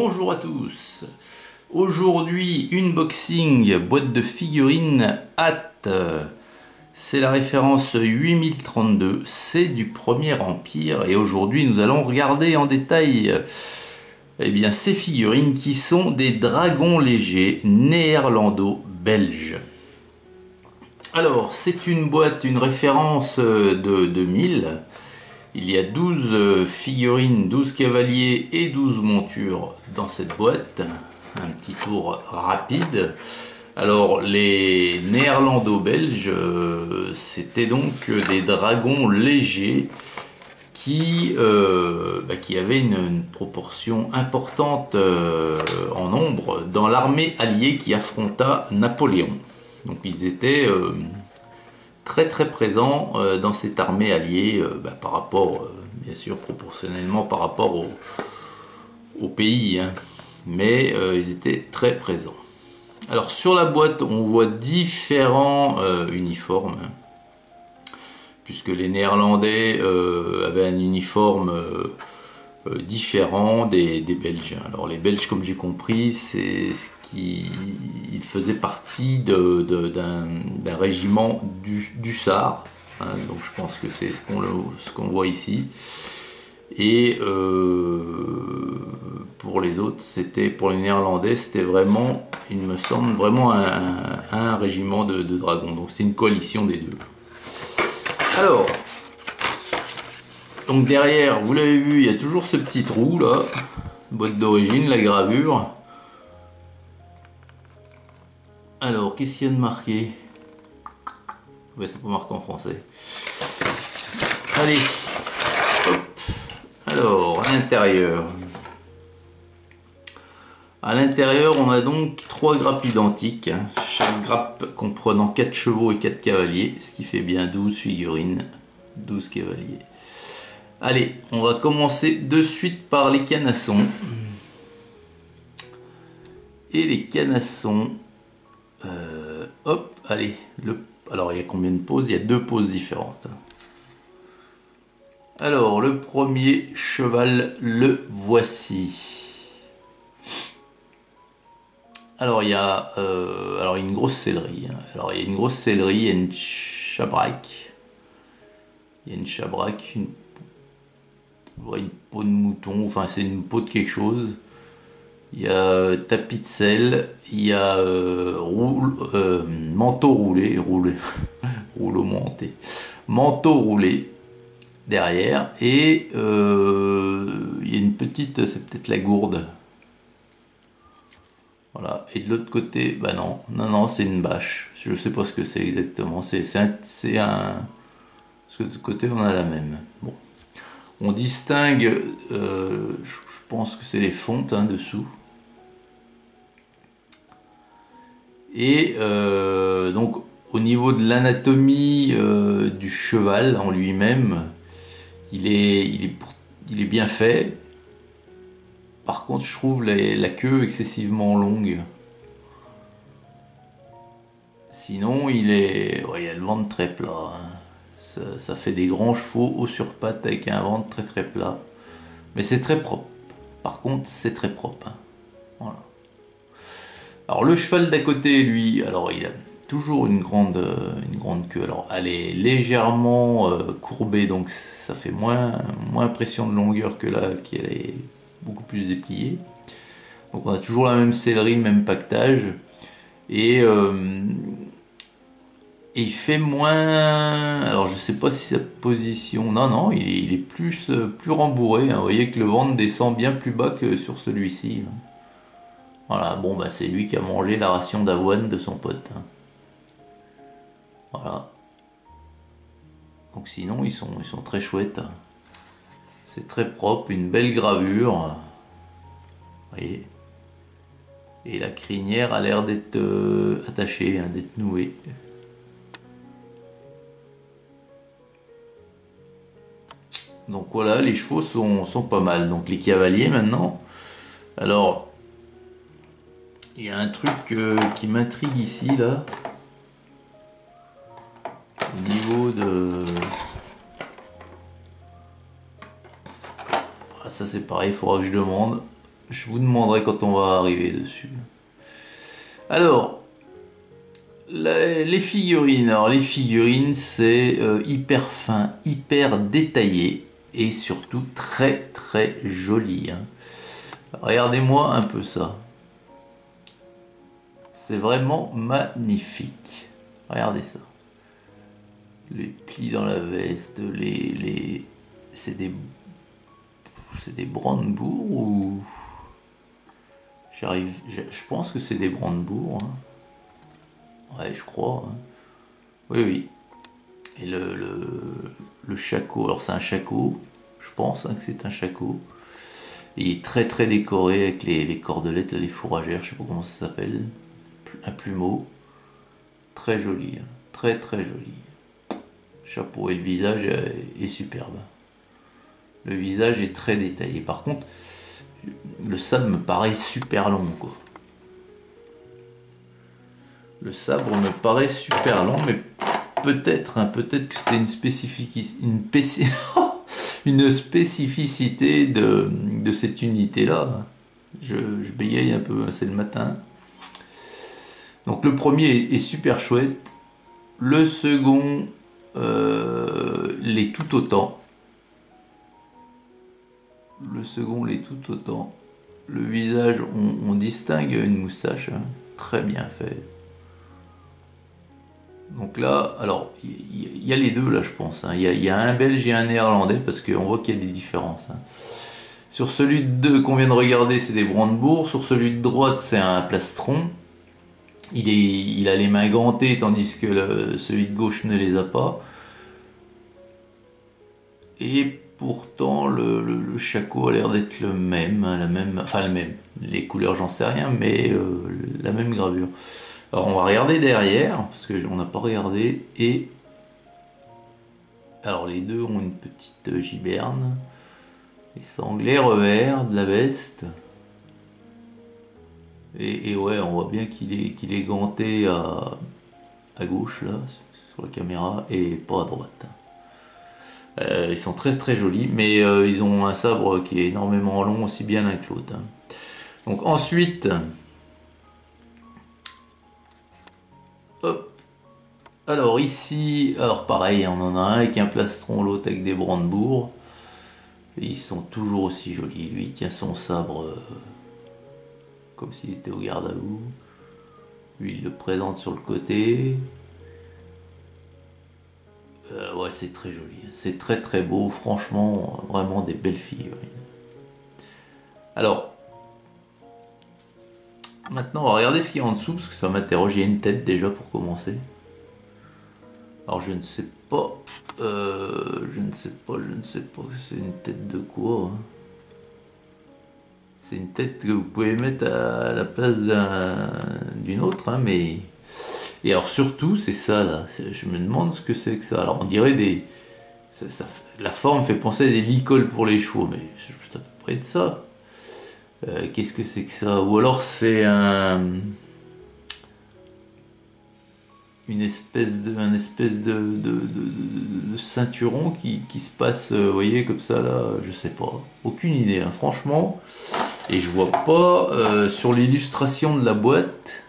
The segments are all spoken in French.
Bonjour à tous Aujourd'hui, unboxing, boîte de figurines Hâte. C'est la référence 8032, c'est du Premier Empire. Et aujourd'hui, nous allons regarder en détail eh bien, ces figurines qui sont des dragons légers néerlando-belges. Alors, c'est une boîte, une référence de 2000. Il y a 12 figurines, 12 cavaliers et 12 montures dans cette boîte. Un petit tour rapide. Alors, les néerlando-belges, c'était donc des dragons légers qui, euh, bah, avaient une, proportion importante euh, en nombre dans l'armée alliée qui affronta Napoléon. Donc ils étaient euh, très très présents euh, dans cette armée alliée euh, bah, par rapport, bien sûr proportionnellement par rapport au, pays, hein. mais ils étaient très présents. Alors sur la boîte on voit différents uniformes, hein, puisque les Néerlandais avaient un uniforme différent des, des, Belges. Alors les Belges, comme j'ai compris, c'est ce il faisait partie d'un régiment du, SAR. Hein, donc je pense que c'est ce qu'on voit ici. Et euh, pour les autres, c'était pour les Néerlandais, c'était vraiment, il me semble, vraiment un, régiment de, de, dragons. Donc c'était une coalition des deux. Alors, donc derrière, vous l'avez vu, il y a toujours ce petit trou là, boîte d'origine, la gravure. Alors, qu'est-ce qu'il y a de marqué? Ouais, c'est pas marqué en français. Allez, Alors, à l'intérieur. À l'intérieur, on a donc trois grappes identiques. Hein. Chaque grappe comprenant 4 chevaux et 4 cavaliers, ce qui fait bien 12 figurines, 12 cavaliers. Allez, on va commencer de suite par les canassons. Et les canassons, euh, hop, allez. Le, alors, il y a combien de poses Il y a deux poses différentes. Alors, le premier cheval, le voici. Alors, il y a, une grosse céleri. Hein. Alors, il y a une grosse céleri, il y a une chabraque. Il y a une chabraque, une peau de mouton, enfin, c'est une peau de quelque chose il y a tapis de sel, il y a euh, euh, manteau roulé, roulé, rouleau monté, manteau roulé derrière, et euh, il y a une petite, c'est peut-être la gourde. Voilà, et de l'autre côté, bah non, non, non, c'est une bâche. Je sais pas ce que c'est exactement. C'est un, un. Parce que de ce côté, on a la même. On distingue, je pense que c'est les fontes hein, dessous. Et euh, donc au niveau de l'anatomie euh, du cheval en lui-même, il est, bien fait. Par contre, je trouve la, queue excessivement longue. Sinon, il est, il a le ventre très plat. Hein. Ça, fait des grands chevaux haut sur pattes avec un ventre très très plat. Mais c'est très propre. Par contre, c'est très propre. Hein. Voilà. Alors le cheval d'à côté, lui, alors il a toujours une grande, une grande queue. Alors elle est légèrement euh, courbée, donc ça fait moins, moins impression de longueur que là, qui est beaucoup plus dépliée. Donc on a toujours la même sellerie, le même pactage. Et, euh, il fait moins. Alors je sais pas si sa position. Non, non, il est, plus, plus rembourré. Hein. Vous voyez que le ventre descend bien plus bas que sur celui-ci. Voilà, bon, bah, c'est lui qui a mangé la ration d'avoine de son pote. Hein. Voilà. Donc sinon, ils sont, ils sont très chouettes. Hein. C'est très propre, une belle gravure. Vous voyez Et la crinière a l'air d'être euh, attachée, hein, d'être nouée. Donc voilà, les chevaux sont, pas mal. Donc les cavaliers maintenant. Alors, il y a un truc euh, qui m'intrigue ici, là. Au niveau de... Ah, ça c'est pareil, il faudra que je demande. Je vous demanderai quand on va arriver dessus. Alors, les figurines. Alors, les figurines, c'est euh, hyper fin, hyper détaillé et surtout très très joli. Hein. Regardez-moi un peu ça. C'est vraiment magnifique. Regardez ça. Les plis dans la veste, les... les... C'est des... C'est des brandebourgs ou... J'arrive... Je pense que c'est des brandebourgs. Hein. Ouais, je crois. Hein. Oui, oui. Et le, le, le chaco, alors c'est un chaco, je pense hein, que c'est un chaco. Il est très très décoré avec les, les cordelettes, les fourragères, je sais pas comment ça s'appelle un plumeau. Très joli, hein. très très joli. Chapeau et le visage est, superbe. Le visage est très détaillé. Par contre, le sabre me paraît super long. Quoi. Le sabre me paraît super long, mais peut-être, hein, peut-être que c'était une, une, une, spécificité de, de cette unité-là. Je, je bégaye un peu, hein, c'est le matin. Donc le premier est super chouette. Le second euh, l'est tout autant. Le second l'est tout autant. Le visage, on, distingue une moustache, hein. très bien fait. Donc là, alors, il y, a les deux là, je pense. Hein. Il y, a un belge et un néerlandais parce qu'on voit qu'il y a des différences. Hein. Sur celui de deux qu'on vient de regarder, c'est des brandebourgs. Sur celui de droite, c'est un plastron il, a les mains gantées tandis que celui de gauche ne les a pas. Et pourtant le, le, a l'air d'être le même, hein, la même, enfin le même. Les couleurs j'en sais rien, mais euh, la même gravure. Alors on va regarder derrière parce que on n'a pas regardé et alors les deux ont une petite giberne. Les sanglés revers de la veste. Et, ouais, on voit bien qu'il est, qu'il est ganté à, à gauche, là, sur la caméra, et pas à droite. Euh, ils sont très très jolis, mais euh, ils ont un sabre qui est énormément long, aussi bien l'un que l'autre. Donc ensuite, Alors ici, alors pareil, on en a un avec un plastron, l'autre avec des brandebourgs. ils sont toujours aussi jolis. Lui, il tient son sabre. Euh, comme s'il était au garde à vous. Lui, il le présente sur le côté. Euh, ouais, c'est très joli. C'est très très beau. Franchement, vraiment des belles filles. Alors, maintenant, on va regarder ce qu'il y a en dessous, parce que ça m'interroge. Il y a une tête déjà pour commencer. Alors, je ne sais pas. Euh, je ne sais pas, je ne sais pas. C'est une tête de quoi hein. C'est une tête que vous pouvez mettre à la place d'une autre, hein, mais. Et alors surtout, c'est ça là. Je me demande ce que c'est que ça. Alors on dirait des. la forme fait penser à des licoles pour les chevaux, mais c'est à peu près de ça. Euh, qu'est-ce que c'est que ça? Ou alors c'est un une espèce de, un espèce de, de, ceinturon qui, se passe, euh, voyez, comme ça là, je sais pas, aucune idée, hein. franchement. Et je vois pas euh, sur l'illustration de la boîte,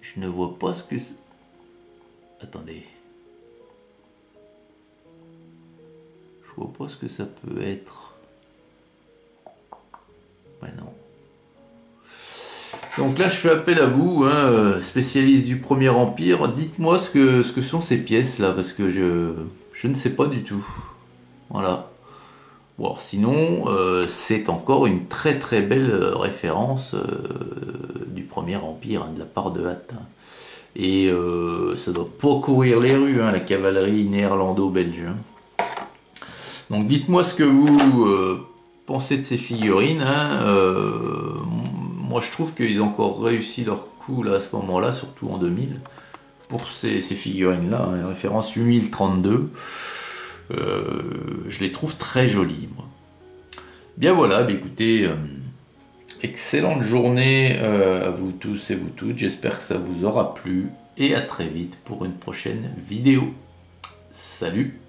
je ne vois pas ce que c'est. Attendez. Je vois pas ce que ça peut être. Ouais, non. Donc là, je fais appel à vous, hein, euh, spécialiste du Premier Empire. Dites-moi ce que, ce que sont ces pièces-là, parce que je, ne sais pas du tout. Voilà. Bon, sinon, euh, c'est encore une très très belle euh, référence du Premier Empire hein, de la part de Hatt. Et ça doit pas courir les rues, hein, la cavalerie néerlando-belge. Donc dites-moi ce que vous pensez de ces figurines moi je trouve qu'ils ont encore réussi leur coup là, à ce moment-là, surtout en 2000, pour ces, figurines-là, hein, référence 8032. Euh, je les trouve très jolies. Moi. Bien voilà, bah, écoutez, euh, excellente journée euh, à vous tous et vous toutes. J'espère que ça vous aura plu et à très vite pour une prochaine vidéo. Salut